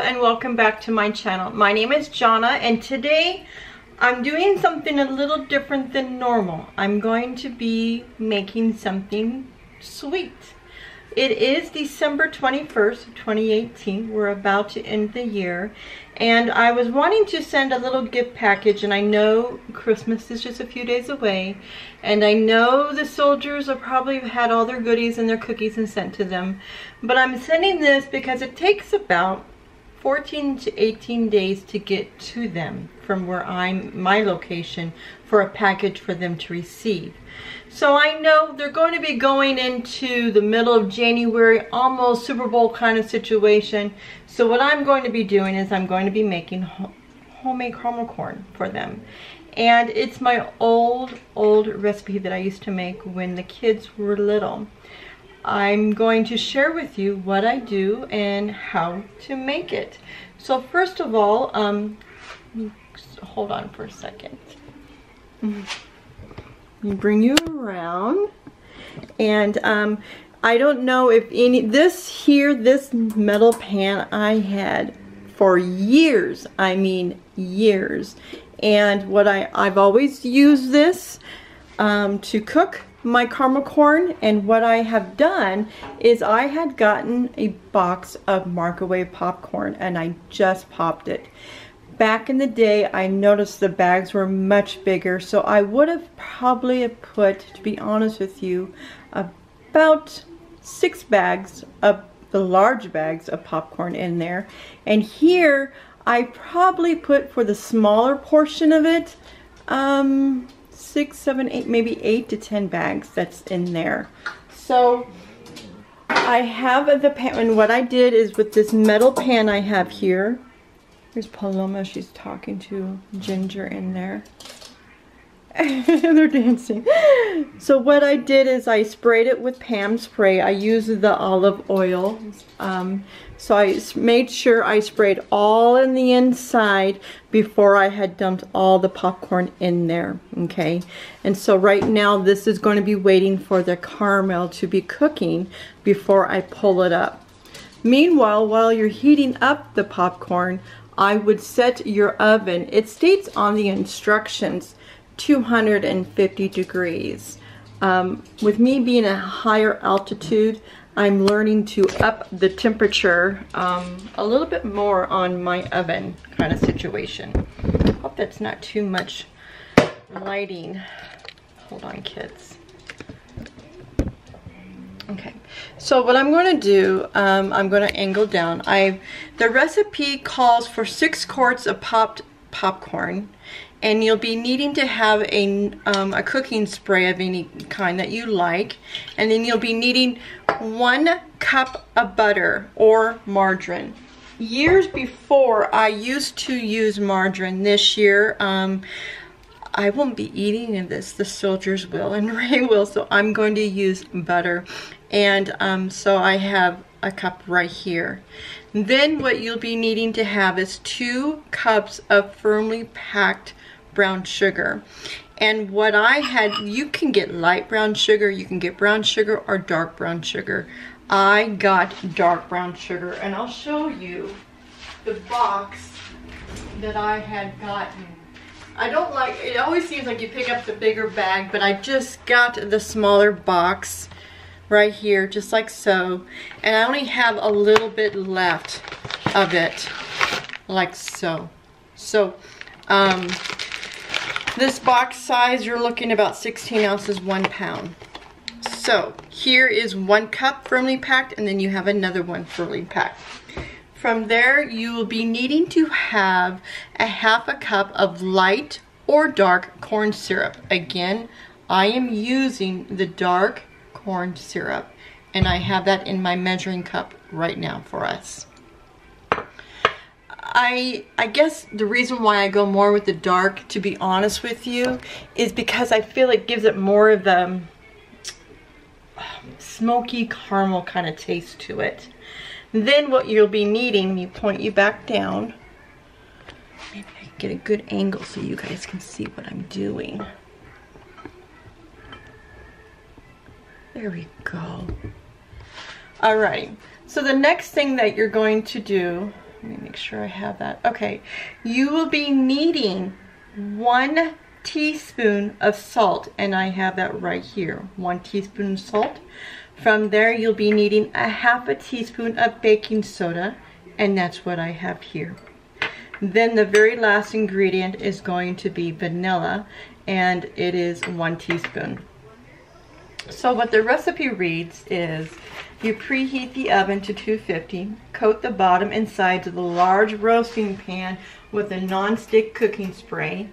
and welcome back to my channel. My name is Jana, and today I'm doing something a little different than normal. I'm going to be making something sweet. It is December 21st, 2018. We're about to end the year. And I was wanting to send a little gift package, and I know Christmas is just a few days away. And I know the soldiers have probably had all their goodies and their cookies and sent to them. But I'm sending this because it takes about 14 to 18 days to get to them from where I'm, my location, for a package for them to receive. So I know they're going to be going into the middle of January, almost Super Bowl kind of situation. So what I'm going to be doing is I'm going to be making homemade caramel corn for them. And it's my old, old recipe that I used to make when the kids were little. I'm going to share with you what I do and how to make it. So first of all, um, hold on for a second. Bring you around. And um, I don't know if any, this here, this metal pan I had for years. I mean years. And what I, I've always used this um, to cook my caramel corn and what I have done is I had gotten a box of microwave popcorn and I just popped it back in the day, I noticed the bags were much bigger, so I would have probably put, to be honest with you, about six bags of the large bags of popcorn in there. And here, I probably put for the smaller portion of it, um, six, seven, eight, maybe eight to ten bags that's in there. So I have the pan, and what I did is with this metal pan I have here, there's Paloma. She's talking to Ginger in there. They're dancing. So what I did is I sprayed it with Pam spray. I used the olive oil. Um, so I made sure I sprayed all in the inside before I had dumped all the popcorn in there. Okay. And so right now this is going to be waiting for the caramel to be cooking before I pull it up. Meanwhile, while you're heating up the popcorn, I would set your oven, it states on the instructions 250 degrees. Um, with me being a higher altitude, I'm learning to up the temperature um, a little bit more on my oven kind of situation. Hope that's not too much lighting. Hold on, kids. Okay, so what I'm going to do, um, I'm going to angle down. I The recipe calls for six quarts of popped popcorn and you'll be needing to have a, um, a cooking spray of any kind that you like and then you'll be needing one cup of butter or margarine. Years before I used to use margarine this year um, I won't be eating in this. The soldiers will and Ray will. So I'm going to use butter. And um, so I have a cup right here. Then what you'll be needing to have is two cups of firmly packed brown sugar. And what I had, you can get light brown sugar, you can get brown sugar or dark brown sugar. I got dark brown sugar and I'll show you the box that I had gotten. I don't like, it always seems like you pick up the bigger bag, but I just got the smaller box right here, just like so. And I only have a little bit left of it, like so. So, um, this box size, you're looking about 16 ounces, one pound. So, here is one cup firmly packed, and then you have another one firmly packed. From there, you will be needing to have a half a cup of light or dark corn syrup. Again, I am using the dark corn syrup and I have that in my measuring cup right now for us. I I guess the reason why I go more with the dark, to be honest with you, is because I feel it gives it more of the um, smoky caramel kind of taste to it. Then what you'll be needing, me point you back down. Maybe I can get a good angle so you guys can see what I'm doing. There we go. Alrighty, so the next thing that you're going to do let me make sure I have that. Okay, you will be needing one teaspoon of salt, and I have that right here, one teaspoon of salt. From there, you'll be needing a half a teaspoon of baking soda, and that's what I have here. Then the very last ingredient is going to be vanilla, and it is one teaspoon. So what the recipe reads is, you preheat the oven to 250, coat the bottom and sides of the large roasting pan with a non-stick cooking spray,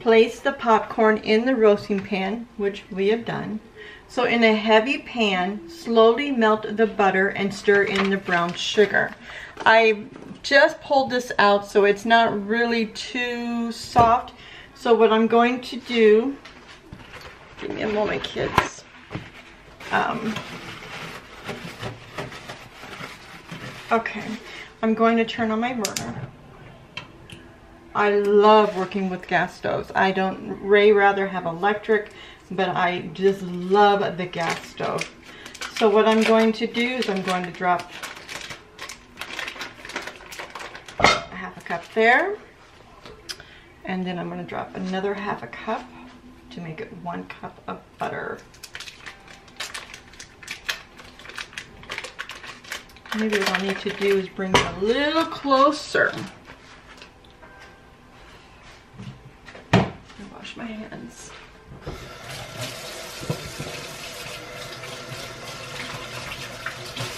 place the popcorn in the roasting pan, which we have done. So in a heavy pan, slowly melt the butter and stir in the brown sugar. I just pulled this out so it's not really too soft. So what I'm going to do, give me a moment kids. Um, okay, I'm going to turn on my burner. I love working with gas stoves. I don't, Ray rather have electric, but I just love the gas stove. So what I'm going to do is I'm going to drop a half a cup there. And then I'm going to drop another half a cup to make it one cup of butter. Maybe what I need to do is bring it a little closer. Wash my hands.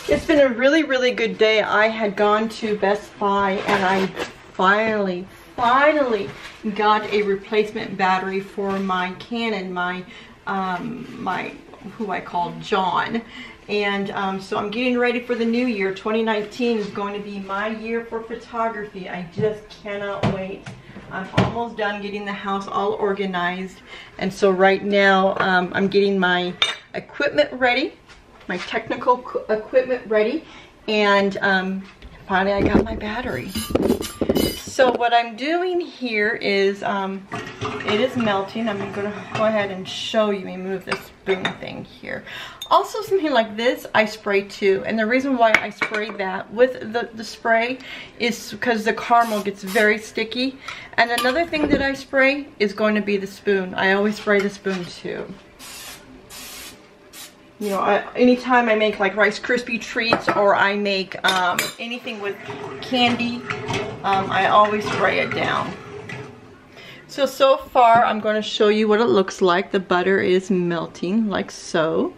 It's been a really, really good day. I had gone to Best Buy and I finally, finally got a replacement battery for my Canon, my, um, my, who I call John. And um, so I'm getting ready for the new year. 2019 is going to be my year for photography. I just cannot wait. I'm almost done getting the house all organized. And so right now um, I'm getting my equipment ready, my technical equipment ready. And um, finally I got my battery. So what I'm doing here is, um, it is melting. I'm gonna go ahead and show you, me move this spoon thing here. Also something like this, I spray too. And the reason why I spray that with the, the spray is because the caramel gets very sticky. And another thing that I spray is going to be the spoon. I always spray the spoon too you know, I, anytime I make like Rice Krispie treats or I make um, anything with candy, um, I always spray it down. So, so far I'm going to show you what it looks like. The butter is melting like so.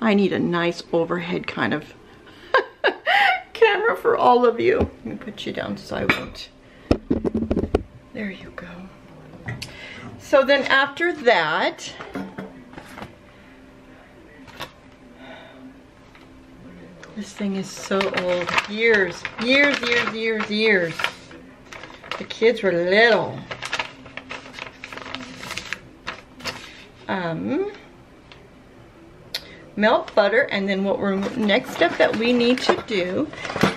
I need a nice overhead kind of camera for all of you. Let me put you down so I won't. There you go. So then after that, This thing is so old. Years, years, years, years, years. The kids were little. Um, melt butter and then what we're next step that we need to do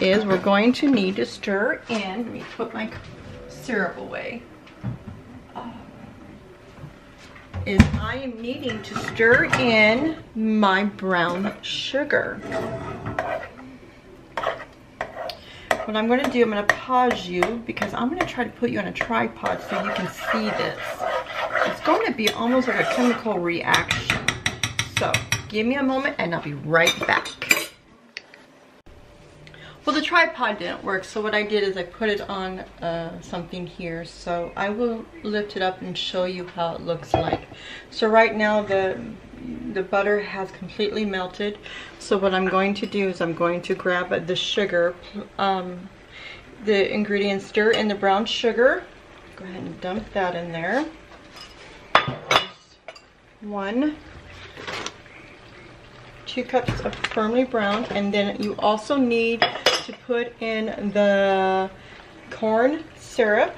is we're going to need to stir in let me put my syrup away is I am needing to stir in my brown sugar. What I'm going to do, I'm going to pause you because I'm going to try to put you on a tripod so you can see this. It's going to be almost like a chemical reaction. So give me a moment and I'll be right back. Well, the tripod didn't work, so what I did is I put it on uh, something here. So I will lift it up and show you how it looks like. So right now the the butter has completely melted. So what I'm going to do is I'm going to grab the sugar, um, the ingredients, stir in the brown sugar. Go ahead and dump that in there. One two cups of firmly browned and then you also need to put in the corn syrup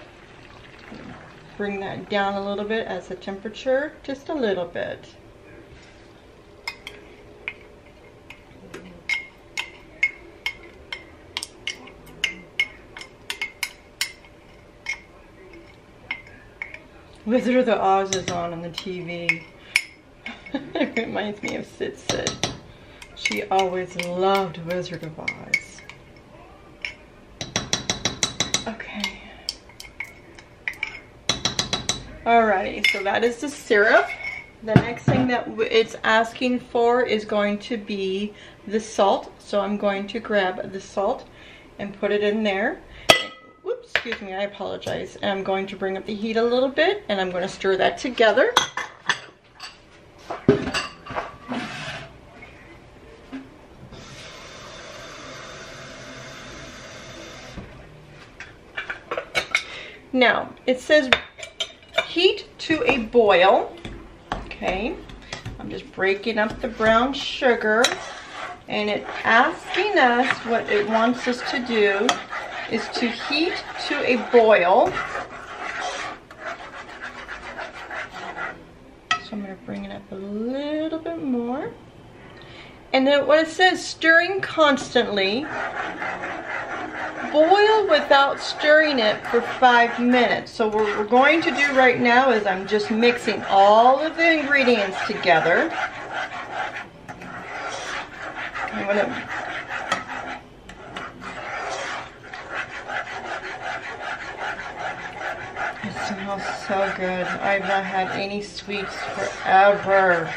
bring that down a little bit as the temperature just a little bit Wizard of the Oz is on on the TV. it reminds me of Sit Sid. She always loved Wizard of Oz. Okay. Alrighty, so that is the syrup. The next thing that it's asking for is going to be the salt. So I'm going to grab the salt and put it in there. Whoops, excuse me, I apologize. And I'm going to bring up the heat a little bit and I'm going to stir that together. Now, it says heat to a boil. Okay, I'm just breaking up the brown sugar and it's asking us what it wants us to do is to heat to a boil. So I'm going to bring it up a little bit more. And then what it says, stirring constantly boil without stirring it for five minutes. So what we're going to do right now is I'm just mixing all of the ingredients together. I'm gonna It smells so good. I've not had any sweets forever.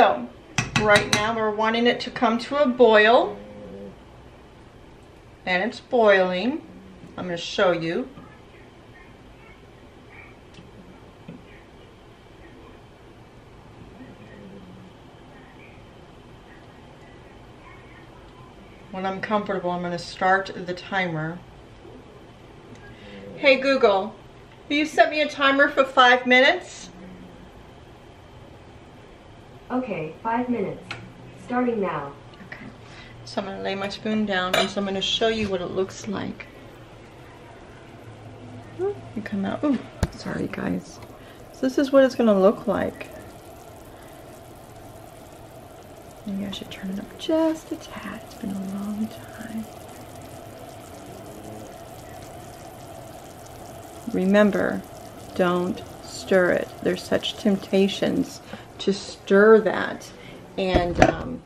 So, right now we're wanting it to come to a boil. And it's boiling. I'm going to show you. When I'm comfortable, I'm going to start the timer. Hey Google, will you set me a timer for five minutes? Okay, five minutes. Starting now. Okay. So I'm going to lay my spoon down and so I'm going to show you what it looks like. Hmm? You come out. Ooh, sorry guys. So this is what it's going to look like. Maybe I should turn it up just a tad. It's been a long time. Remember, don't stir it. There's such temptations to stir that. And um,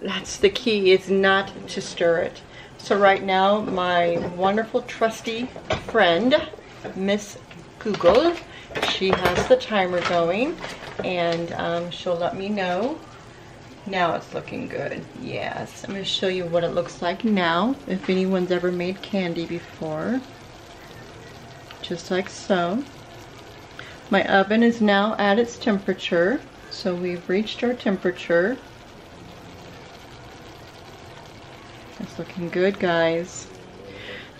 that's the key, is not to stir it. So right now, my wonderful trusty friend, Miss Google, she has the timer going and um, she'll let me know. Now it's looking good. Yes, I'm to show you what it looks like now, if anyone's ever made candy before. Just like so. My oven is now at its temperature, so we've reached our temperature. It's looking good, guys.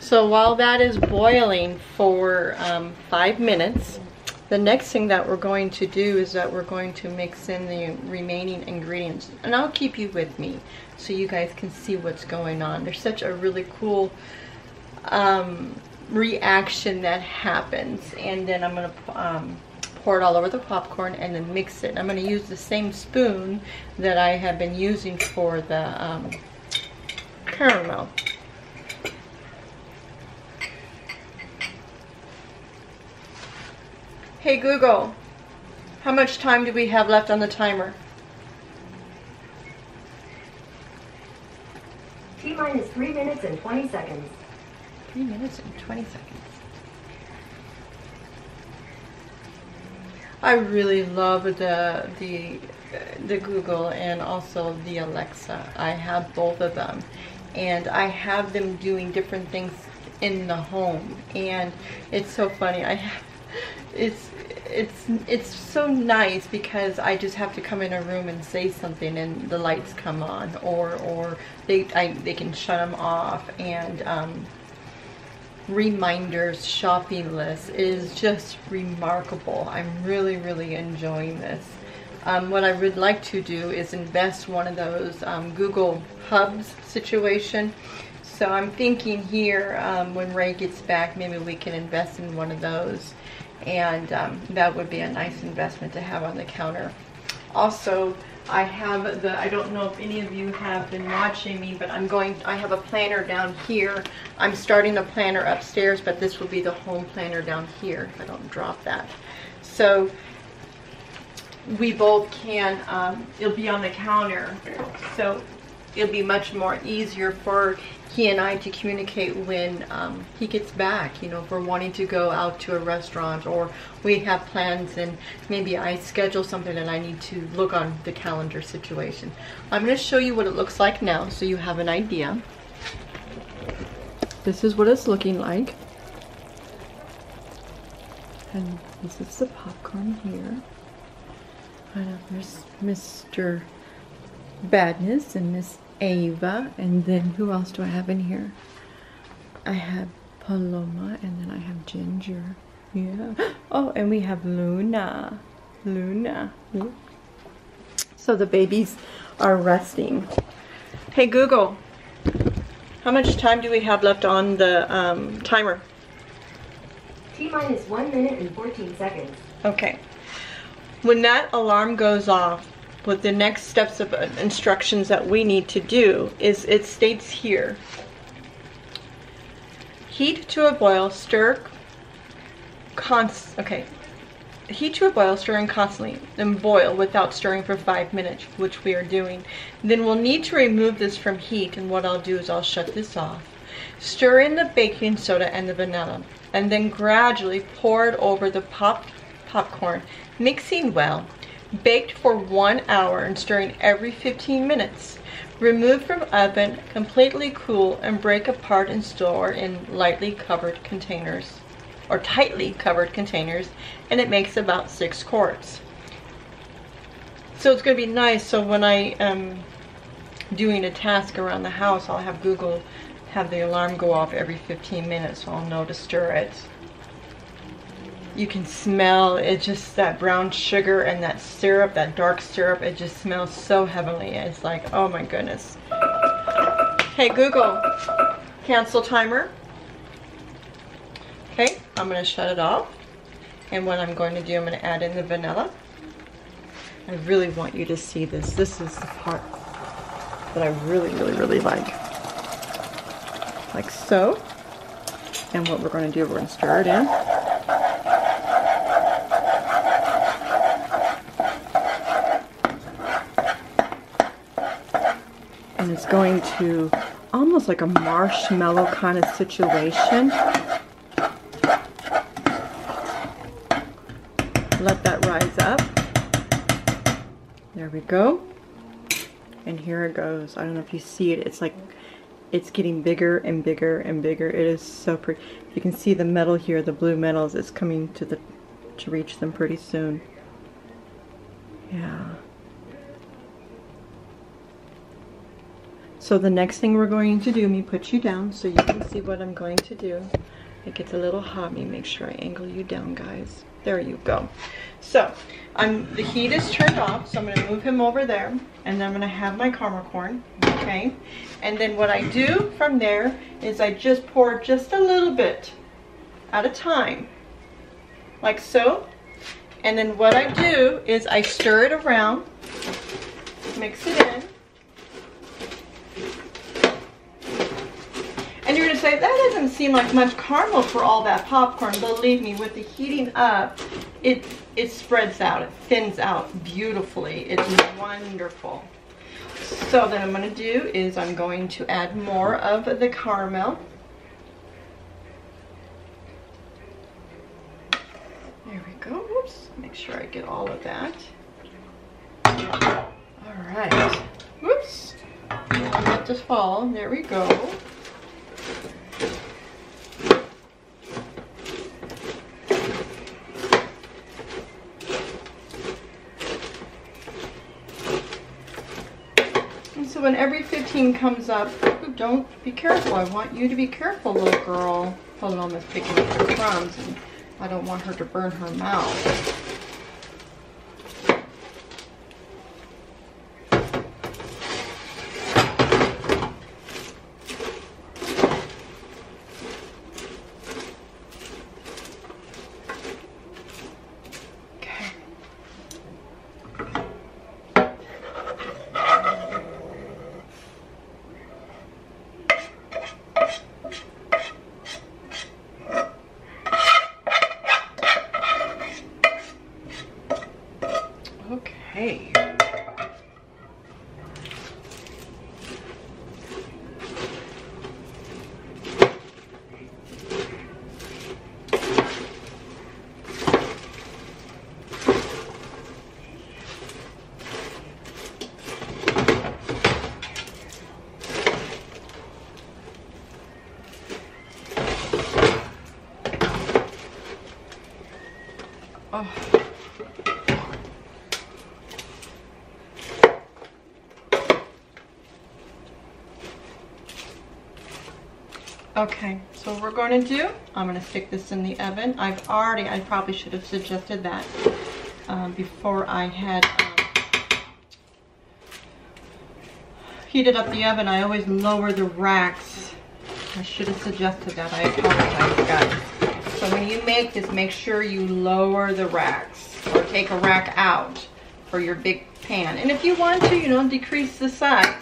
So while that is boiling for um, five minutes, the next thing that we're going to do is that we're going to mix in the remaining ingredients. And I'll keep you with me so you guys can see what's going on. There's such a really cool um, reaction that happens and then I'm going to um, pour it all over the popcorn and then mix it. I'm going to use the same spoon that I have been using for the um, caramel. Hey Google, how much time do we have left on the timer? T minus 3 minutes and 20 seconds. Three minutes and 20 seconds. I really love the the the Google and also the Alexa. I have both of them and I have them doing different things in the home and it's so funny. I have it's it's it's so nice because I just have to come in a room and say something and the lights come on or or they I, they can shut them off and um, reminders shopping list is just remarkable. I'm really, really enjoying this. Um, what I would like to do is invest one of those um, Google Hubs situation. So I'm thinking here um, when Ray gets back, maybe we can invest in one of those. And um, that would be a nice investment to have on the counter. Also, I have the, I don't know if any of you have been watching me, but I'm going, I have a planner down here. I'm starting the planner upstairs, but this will be the home planner down here I don't drop that. So we both can, um, it'll be on the counter. So it'll be much more easier for he and I to communicate when um, he gets back. You know, if we're wanting to go out to a restaurant or we have plans and maybe I schedule something and I need to look on the calendar situation. I'm going to show you what it looks like now so you have an idea. This is what it's looking like. And this is the popcorn here. And there's Mr. Badness and Miss Ava. And then who else do I have in here? I have Paloma and then I have Ginger. Yeah. Oh, and we have Luna. Luna. So the babies are resting. Hey Google, how much time do we have left on the um, timer? T minus 1 minute and 14 seconds. Okay. When that alarm goes off, what the next steps of uh, instructions that we need to do is it states here. Heat to a boil stir const okay. Heat to a boil stirring constantly then boil without stirring for five minutes which we are doing. Then we'll need to remove this from heat and what I'll do is I'll shut this off. Stir in the baking soda and the vanilla and then gradually pour it over the popped popcorn mixing well Baked for one hour and stirring every 15 minutes. Remove from oven, completely cool, and break apart and store in lightly covered containers or tightly covered containers and it makes about six quarts. So it's going to be nice so when I am doing a task around the house I'll have Google have the alarm go off every 15 minutes so I'll know to stir it you can smell it just that brown sugar and that syrup that dark syrup it just smells so heavenly. It's like oh my goodness. Hey Google cancel timer. Okay I'm gonna shut it off. And what I'm going to do I'm going to add in the vanilla. I really want you to see this. This is the part that I really really really like. Like so. And what we're going to do we're going to stir it in going to almost like a marshmallow kind of situation. Let that rise up. There we go. And here it goes. I don't know if you see it. It's like it's getting bigger and bigger and bigger. It is so pretty. You can see the metal here, the blue metals. It's coming to the to reach them pretty soon. Yeah. So the next thing we're going to do, let me put you down so you can see what I'm going to do. It gets a little hot. Let me make sure I angle you down, guys. There you go. So I'm the heat is turned off, so I'm going to move him over there, and then I'm going to have my caramel corn, okay? And then what I do from there is I just pour just a little bit at a time, like so. And then what I do is I stir it around, mix it in, Say, that doesn't seem like much caramel for all that popcorn. Believe me, with the heating up, it, it spreads out, it thins out beautifully. It's wonderful. So then I'm gonna do is I'm going to add more of the caramel. There we go, whoops, make sure I get all of that. All right, whoops, let this fall, there we go. When every 15 comes up, don't be careful. I want you to be careful, little girl. Paloma's picking up the crumbs and I don't want her to burn her mouth. Okay, so what we're going to do, I'm going to stick this in the oven. I've already, I probably should have suggested that um, before I had um, heated up the oven. I always lower the racks. I should have suggested that. I apologize, guys. So when you make this, make sure you lower the racks or take a rack out for your big pan. And if you want to, you know, decrease the size.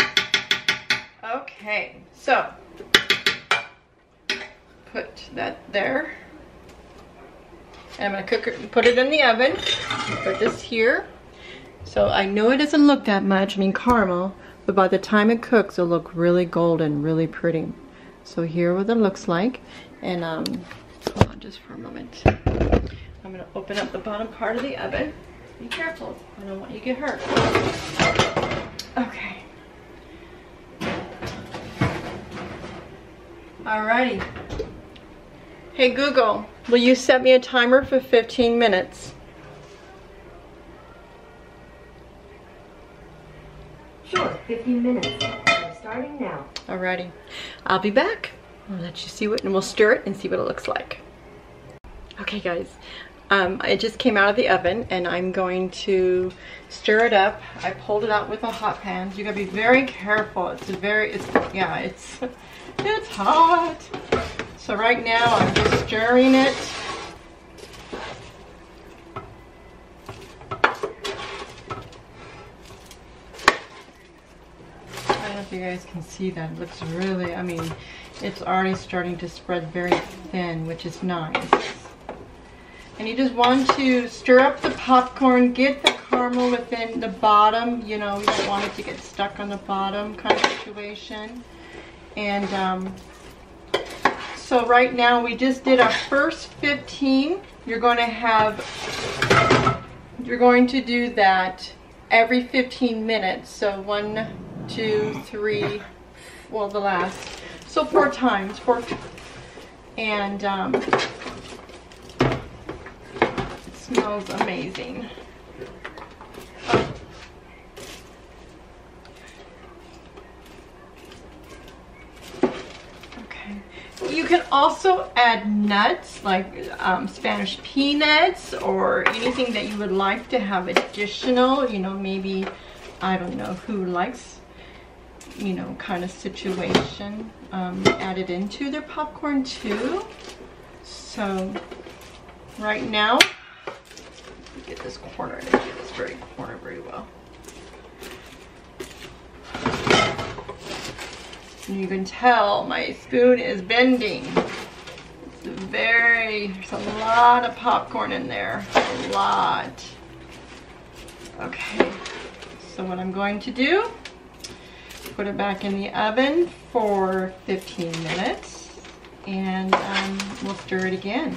Okay, so that there. And I'm gonna cook it, put it in the oven. Put this here. So I know it doesn't look that much, I mean caramel, but by the time it cooks, it'll look really golden, really pretty. So here what it looks like. And um, hold on just for a moment. I'm gonna open up the bottom part of the oven. Be careful, I don't want you to get hurt. Okay. Alrighty. Hey Google, will you set me a timer for 15 minutes? Sure, 15 minutes. We're starting now. Alrighty. I'll be back. I'll let you see what, and we'll stir it and see what it looks like. Okay guys, um, it just came out of the oven and I'm going to stir it up. I pulled it out with a hot pan. You gotta be very careful. It's very, it's, yeah, it's, it's hot. So right now I'm just stirring it. I don't know if you guys can see that. It looks really, I mean, it's already starting to spread very thin, which is nice. And you just want to stir up the popcorn, get the caramel within the bottom, you know, you don't want it to get stuck on the bottom kind of situation. And um, so right now we just did our first 15. You're going to have, you're going to do that every 15 minutes. So one, two, three, well the last. So four times, four, and um, it smells amazing. You can also add nuts like um, Spanish peanuts or anything that you would like to have additional, you know, maybe, I don't know who likes, you know, kind of situation um, added into their popcorn too. So right now, get this corner, I didn't get this very corner very well. You can tell my spoon is bending. It's very, there's a lot of popcorn in there, a lot. Okay, so what I'm going to do, put it back in the oven for 15 minutes and um, we'll stir it again.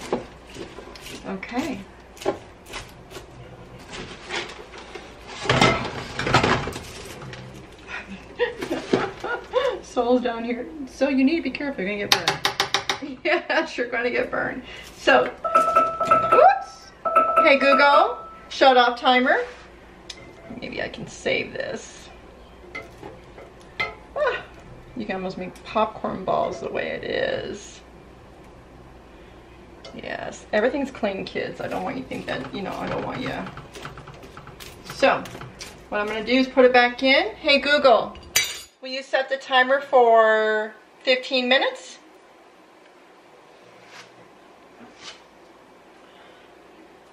Okay. Souls down here. So you need to be careful, you're gonna get burned. yes, you're gonna get burned. So, oops. Hey Google, shut off timer. Maybe I can save this. Ah, you can almost make popcorn balls the way it is. Yes, everything's clean, kids. I don't want you to think that, you know, I don't want you. So, what I'm gonna do is put it back in. Hey Google, Will you set the timer for 15 minutes?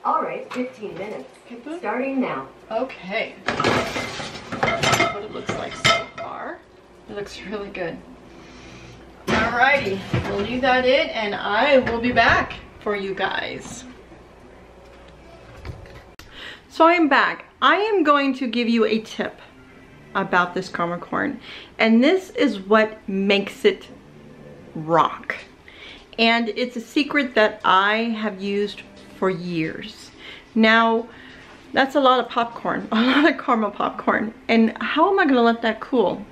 All right, 15 minutes. Mm-hmm. Starting now. Okay. what it looks like so far. It looks really good. Alrighty, we'll leave that in and I will be back for you guys. So I am back. I am going to give you a tip about this caramel corn. And this is what makes it rock. And it's a secret that I have used for years. Now, that's a lot of popcorn, a lot of caramel popcorn. And how am I gonna let that cool?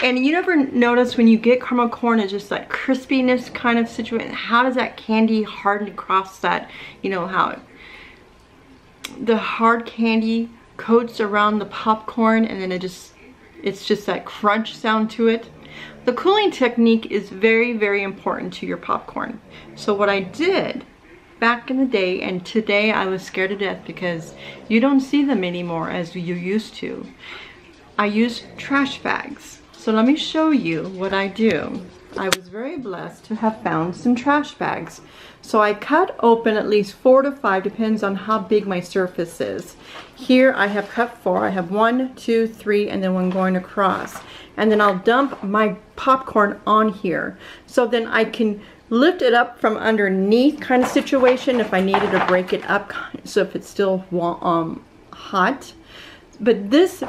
And you never notice when you get caramel corn, it's just that crispiness kind of situation. How does that candy harden across that, you know, how the hard candy coats around the popcorn and then it just, it's just that crunch sound to it. The cooling technique is very, very important to your popcorn. So what I did back in the day, and today I was scared to death because you don't see them anymore as you used to. I use trash bags. So let me show you what I do. I was very blessed to have found some trash bags. So I cut open at least four to five, depends on how big my surface is. Here I have cut four. I have one, two, three, and then one going across. And then I'll dump my popcorn on here. So then I can lift it up from underneath kind of situation if I needed to break it up so if it's still um, hot. But this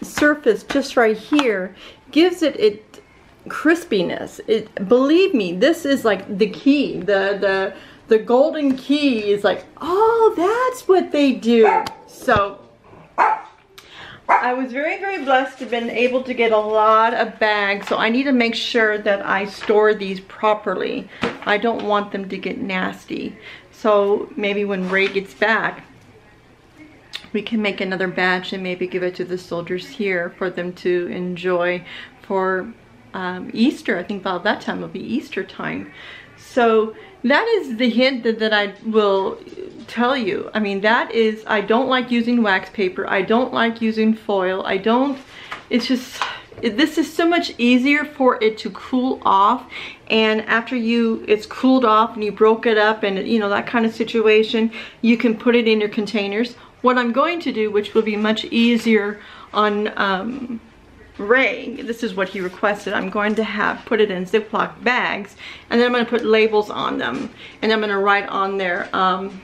surface just right here gives it it crispiness. It believe me, this is like the key. The the the golden key is like, oh, that's what they do. So I was very, very blessed to have been able to get a lot of bags. So I need to make sure that I store these properly. I don't want them to get nasty. So maybe when Ray gets back, we can make another batch and maybe give it to the soldiers here for them to enjoy for um, Easter. I think about that time will be Easter time. So that is the hint that, that I will tell you. I mean, that is, I don't like using wax paper. I don't like using foil. I don't, it's just, this is so much easier for it to cool off. And after you, it's cooled off and you broke it up and you know, that kind of situation, you can put it in your containers. What I'm going to do, which will be much easier on, um, Ray, this is what he requested. I'm going to have put it in Ziploc bags and then I'm going to put labels on them and I'm going to write on there um,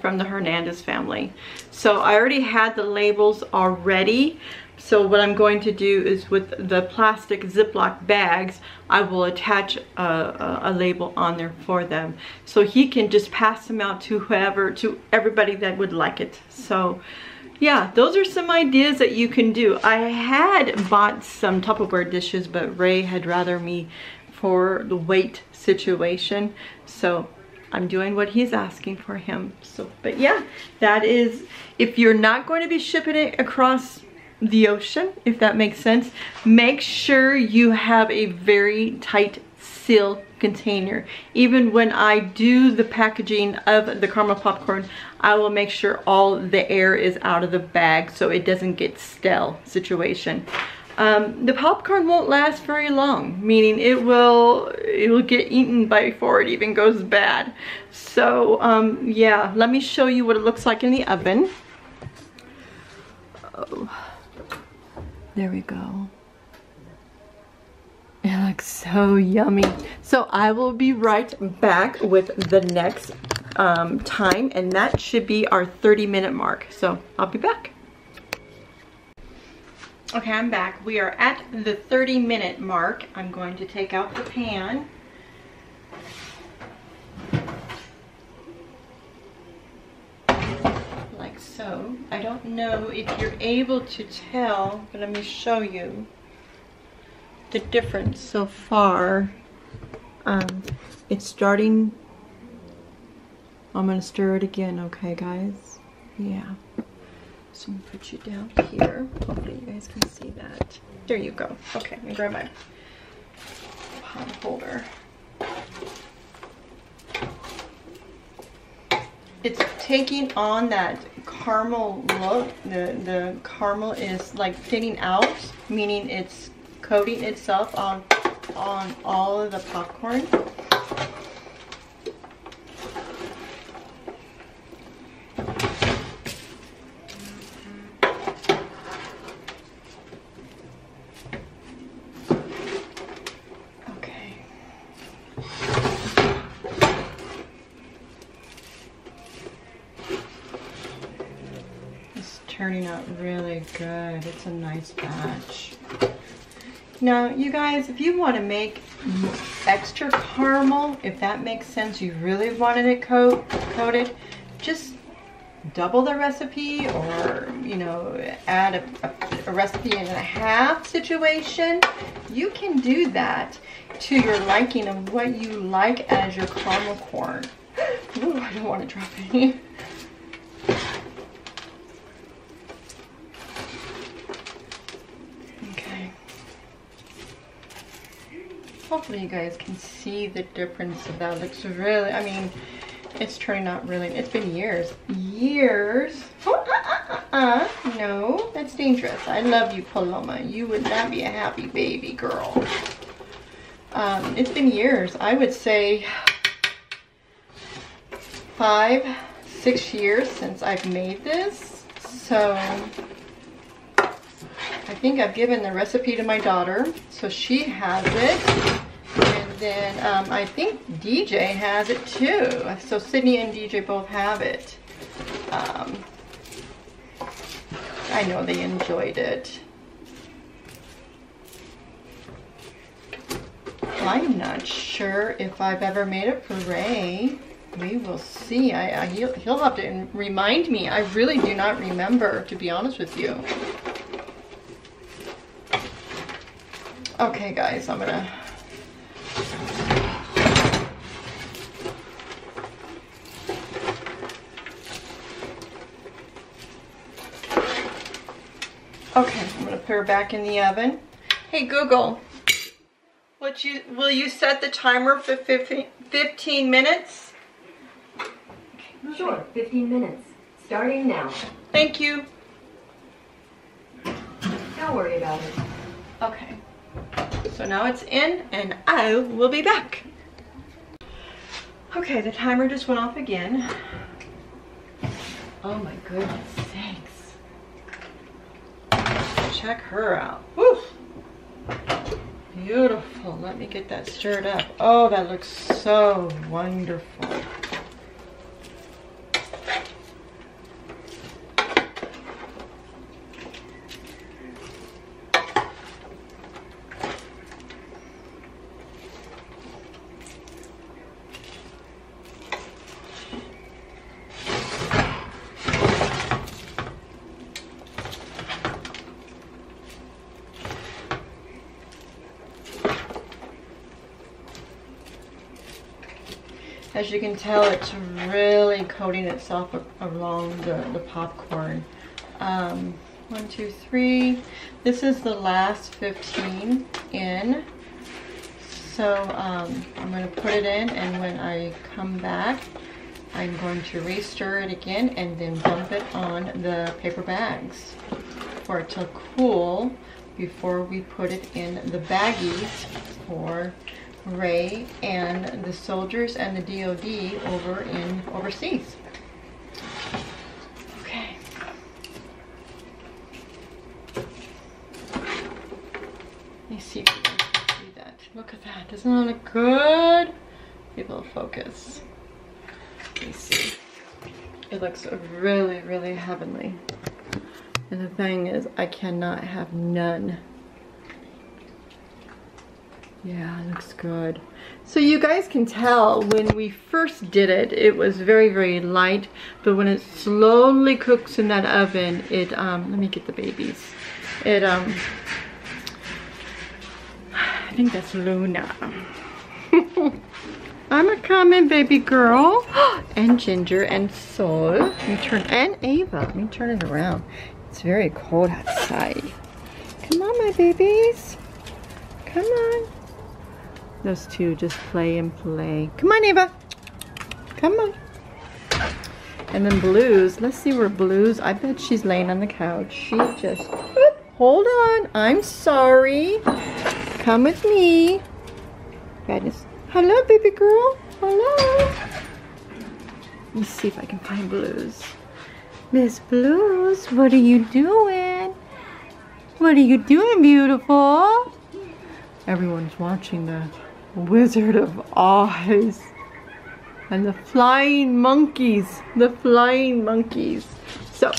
from the Hernandez family. So I already had the labels already. So what I'm going to do is with the plastic Ziploc bags, I will attach a, a, a, label on there for them. So he can just pass them out to whoever, to everybody that would like it. So yeah, those are some ideas that you can do. I had bought some Tupperware dishes, but Ray had rather me for the weight situation. So I'm doing what he's asking for him. So, but yeah, that is, if you're not going to be shipping it across the ocean, if that makes sense, make sure you have a very tight seal container. Even when I do the packaging of the caramel popcorn, I will make sure all the air is out of the bag so it doesn't get stale situation. Um, the popcorn won't last very long, meaning it will it will get eaten before it even goes bad. So um, yeah, let me show you what it looks like in the oven. Oh, there we go. It looks so yummy. So I will be right back with the next um, time and that should be our 30 minute mark. So I'll be back. Okay, I'm back. We are at the 30 minute mark. I'm going to take out the pan. Like so. I don't know if you're able to tell, but let me show you the difference so far. Um, it's starting, I'm gonna stir it again, okay guys? Yeah. So I'm gonna put you down here. Hopefully you guys can see that. There you go. Okay, let me grab my pot holder. It's taking on that caramel look. The, the caramel is like thinning out, meaning it's coating itself on, on all of the popcorn. Turning out really good. It's a nice batch. Now, you guys, if you want to make extra caramel, if that makes sense, you really wanted it coat, coated, just double the recipe or, you know, add a, a, a recipe and a half situation. You can do that to your liking of what you like as your caramel corn. Ooh, I don't want to drop any. Hopefully you guys can see the difference of that. looks really, I mean, it's turning out really, it's been years. Years. Oh, uh, uh, uh. No, that's dangerous. I love you, Paloma. You would not be a happy baby girl. Um, it's been years. I would say five, six years since I've made this. So I think I've given the recipe to my daughter, so she has it. And then um, I think DJ has it too. So Sydney and DJ both have it. Um, I know they enjoyed it. I'm not sure if I've ever made it for Ray. We will see. I, I he'll, he'll have to remind me. I really do not remember, to be honest with you. Okay, guys, I'm gonna... Okay, I'm gonna put her back in the oven. Hey, Google, would you, will you set the timer for 15, 15 minutes? Sure, 15 minutes. Starting now. Thank you. Don't worry about it. Okay. So now it's in and I will be back. Okay, the timer just went off again. Oh my goodness sakes. Check her out. Woo! Beautiful. Let me get that stirred up. Oh, that looks so wonderful. As you can tell, it's really coating itself along the, the popcorn. Um, one, two, three. This is the last 15 in. So um, I'm going to put it in and when I come back, I'm going to re-stir it again and then dump it on the paper bags for it to cool before we put it in the baggies for Ray and the soldiers and the DOD over in overseas. Okay. Let me see if you can see that. Look at that. Doesn't that look good? People focus. Let me see. It looks really, really heavenly. And the thing is, I cannot have none yeah, looks good. So you guys can tell when we first did it, it was very, very light. But when it slowly cooks in that oven, it, um, let me get the babies. It, um, I think that's Luna. I'm a coming baby girl. and Ginger and Sol. Let me turn, and Ava. Let me turn it around. It's very cold outside. Come on, my babies. Come on. Those two just play and play. Come on, Eva. Come on. And then Blues. Let's see where Blues. I bet she's laying on the couch. She just... hold on. I'm sorry. Come with me. Badness. Hello, baby girl. Hello. Let me see if I can find Blues. Miss Blues, what are you doing? What are you doing, beautiful? Everyone's watching that. Wizard of Oz. And the flying monkeys. The flying monkeys. So,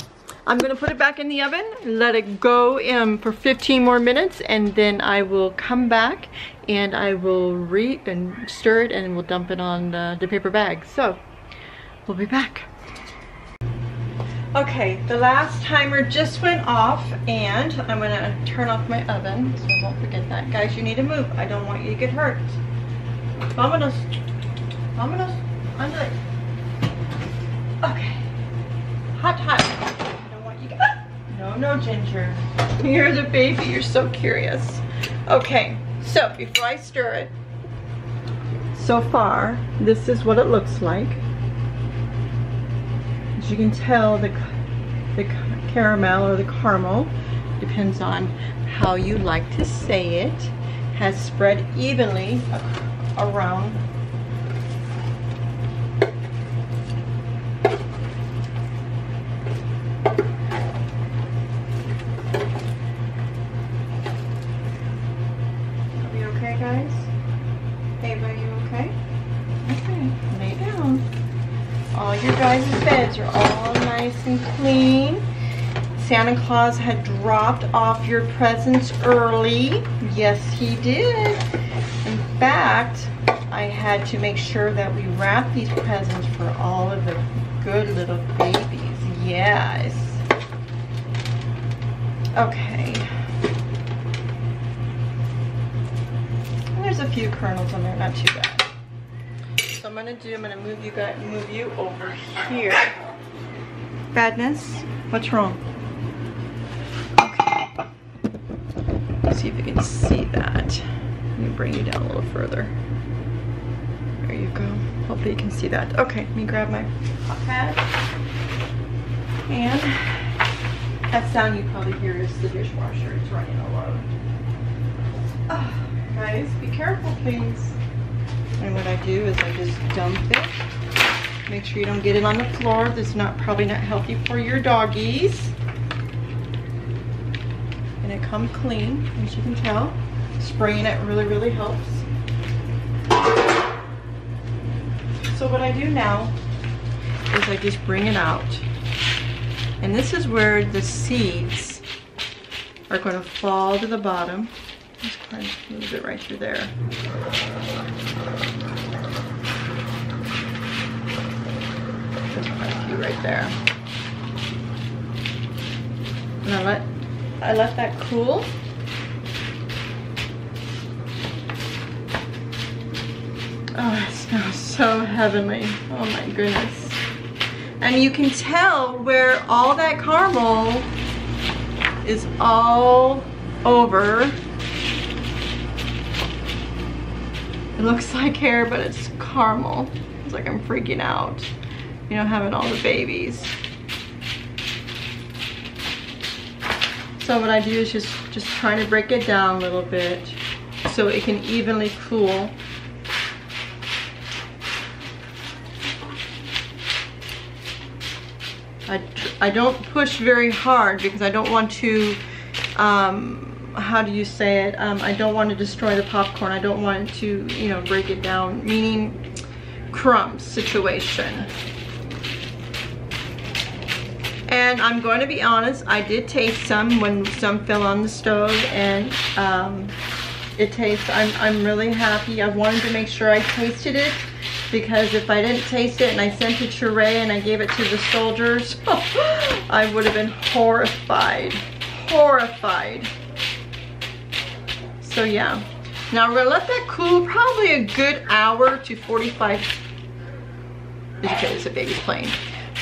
I'm to put it back in the oven, let it go um, for 15 more minutes, and then I will come back and I will re and stir it and we'll dump it on the paper bag. So, we'll be back. Okay, the last timer just went off and I'm gonna turn off my oven so I won't forget that. Guys, you need to move. I don't want you to get hurt. Vámonos. Vámonos. Ándale. Okay. Hot, hot. I don't want you to... No, no, Ginger. You're the baby. You're so curious. Okay, so before I stir it, so far, this is what it looks like. As you can tell, the, the caramel or the caramel, depends on how you like to say it, has spread evenly around guys' beds are all nice and clean. Santa Claus had dropped off your presents early. Yes, he did. In fact, I had to make sure that we wrap these presents for all of the good little babies. Yes. Okay. There's a few kernels on there, not too bad. So I'm gonna do, I'm gonna move you guys, move you over here. Badness, what's wrong? Okay. Let's see if you can see that. Let me bring you down a little further. There you go. Hopefully you can see that. Okay, let me grab my hot pad. And that sound you probably hear is the dishwasher. It's running a load. Oh, guys, be careful, please. And what I do is I just dump it. Make sure you don't get it on the floor. That's not probably not healthy for your doggies. And it comes clean, as you can tell. Spraying it really, really helps. So what I do now is I just bring it out. And this is where the seeds are going to fall to the bottom. Just kind of little bit right through there. Just a few right there. And I let I let that cool. Oh, it smells so heavenly. Oh my goodness. And you can tell where all that caramel is all over It looks like hair, but it's caramel. It's like I'm freaking out. You know, having all the babies. So what I do is just, just trying to break it down a little bit so it can evenly cool. I, I don't push very hard because I don't want to um, how do you say it? Um, I don't want to destroy the popcorn. I don't want to, you know, break it down, meaning crumbs situation. And I'm going to be honest, I did taste some when some fell on the stove and um, it tastes, I'm, I'm really happy. I wanted to make sure I tasted it because if I didn't taste it and I sent it to Ray and I gave it to the soldiers, I would have been horrified, horrified. So yeah. Now we're gonna let that cool probably a good hour to 45, okay, it's a baby's plane.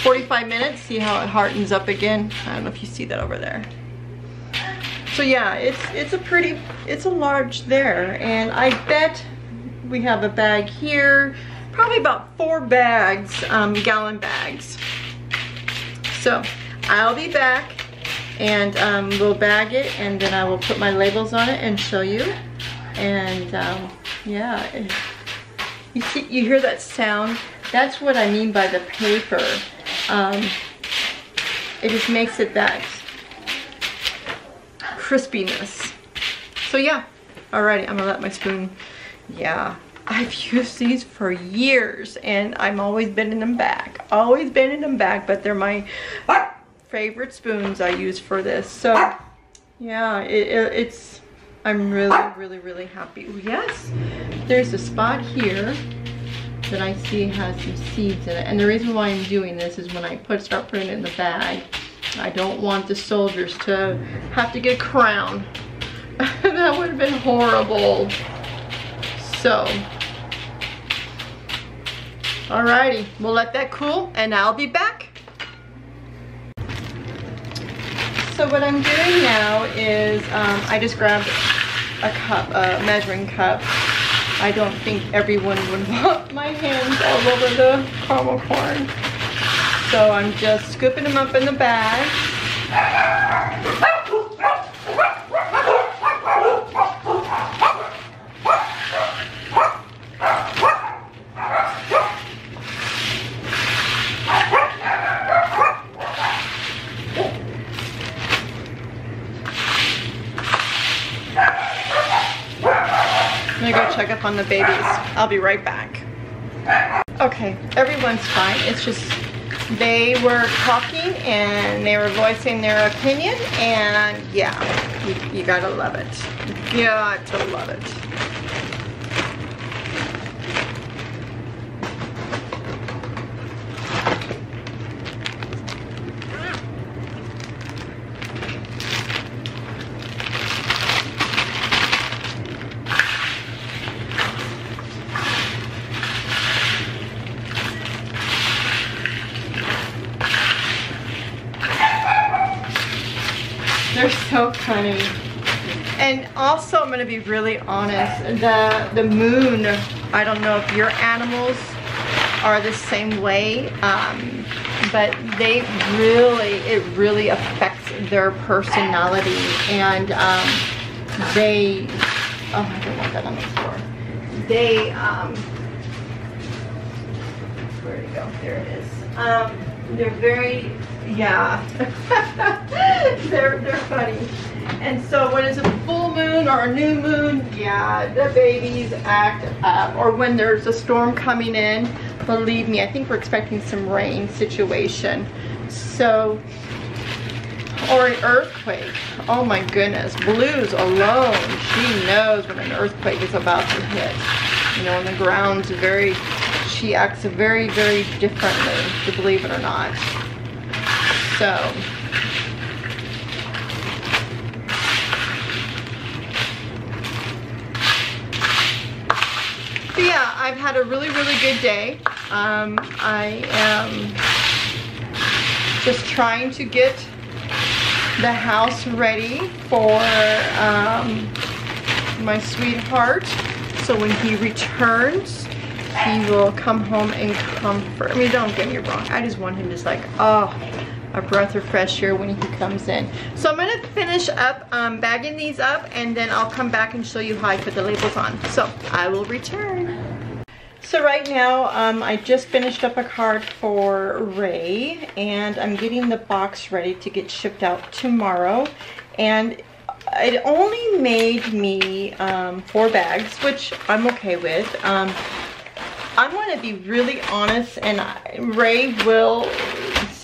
45 minutes, see how it hardens up again. I don't know if you see that over there. So yeah, it's it's a pretty, it's a large there. And I bet we have a bag here, probably about four bags, um, gallon bags. So I'll be back and um, we'll bag it and then I will put my labels on it and show you. And um, yeah you see you hear that sound? That's what I mean by the paper. Um, it just makes it that crispiness. So yeah. Alrighty I'm gonna let my spoon yeah I've used these for years and I'm always bending them back always bending them back but they're my favorite spoons I use for this. So yeah, it, it, it's, I'm really, really, really happy. Yes, there's a spot here that I see has some seeds in it. And the reason why I'm doing this is when I put start putting it in the bag, I don't want the soldiers to have to get a crown. that would have been horrible. So, alrighty, we'll let that cool and I'll be back. So what I'm doing now is um, I just grabbed a cup, a measuring cup, I don't think everyone would want my hands all over the caramel corn. So I'm just scooping them up in the bag. Gonna go check up on the babies. I'll be right back. Okay, everyone's fine. It's just they were talking and they were voicing their opinion and yeah, you, you gotta love it. You got to love it. They're so funny. And also, I'm gonna be really honest, the, the moon, I don't know if your animals are the same way, um, but they really, it really affects their personality and um, they, oh, I don't want that on the floor. They, um, where'd it go? There it is. Um, they're very, yeah. they're, they're funny. And so when it's a full moon or a new moon, yeah, the babies act up. Or when there's a storm coming in, believe me, I think we're expecting some rain situation. So, or an earthquake. Oh my goodness, Blues alone, she knows when an earthquake is about to hit. You know, and the ground's very, she acts very, very differently, believe it or not. So, But yeah, I've had a really, really good day. Um, I am just trying to get the house ready for um, my sweetheart. So when he returns, he will come home and comfort. Mean, don't get me wrong. I just want him just like, oh, a breath of fresh air when he comes in. So I'm gonna finish up um, bagging these up and then I'll come back and show you how I put the labels on. So I will return. So right now, um, I just finished up a card for Ray and I'm getting the box ready to get shipped out tomorrow. And it only made me um, four bags, which I'm okay with. Um, I'm going to be really honest and I, Ray will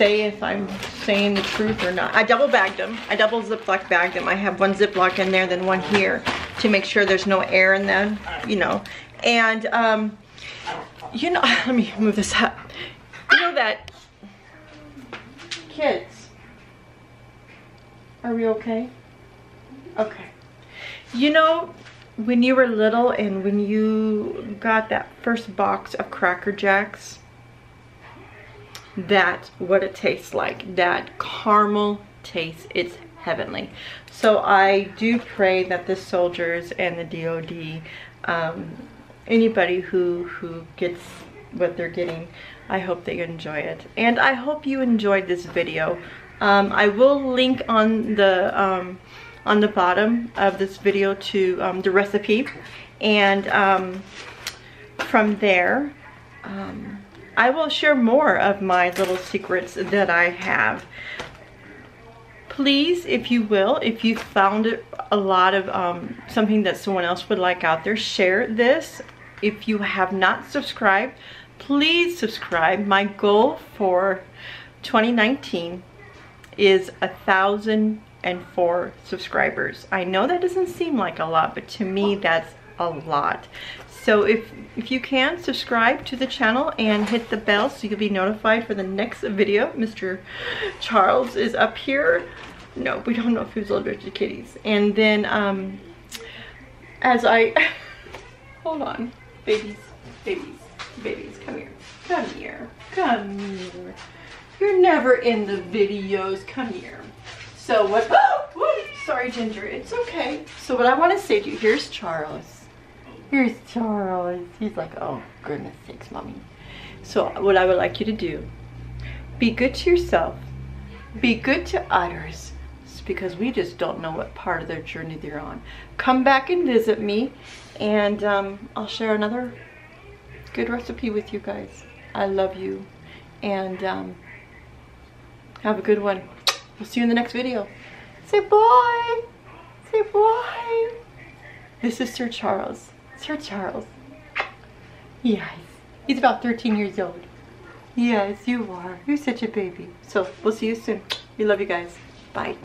say if I'm saying the truth or not. I double bagged them. I double Ziploc bagged them. I have one Ziploc in there, then one here to make sure there's no air in them, you know. And, um, you know, let me move this up. You know that, kids, are we okay? Okay. You know, when you were little and when you got that first box of Cracker Jacks, that's what it tastes like. That caramel taste, it's heavenly. So I do pray that the soldiers and the DOD, um, anybody who, who gets what they're getting, I hope they enjoy it. And I hope you enjoyed this video. Um, I will link on the um, on the bottom of this video to um, the recipe and um, from there um, I will share more of my little secrets that I have. Please, if you will, if you found a lot of um, something that someone else would like out there, share this. If you have not subscribed, please subscribe. My goal for 2019 is a thousand and four subscribers. I know that doesn't seem like a lot, but to me that's a lot. So if, if you can, subscribe to the channel and hit the bell so you'll be notified for the next video. Mr. Charles is up here. No, we don't know if he's allergic to kitties. And then um, as I, hold on, babies, babies, babies, come here, come here, come here. You're never in the videos, come here. So what, oh, sorry Ginger, it's okay. So what I want to say to you, here's Charles. Here's Charles. He's like, oh, goodness sakes, mommy. So what I would like you to do, be good to yourself, be good to others, because we just don't know what part of their journey they're on. Come back and visit me, and um, I'll share another good recipe with you guys. I love you, and um, have a good one. We'll see you in the next video. Say bye. Say bye. This is Sir Charles. Sir Charles. Yes. He's about 13 years old. Yes, you are. You're such a baby. So, we'll see you soon. We love you guys. Bye.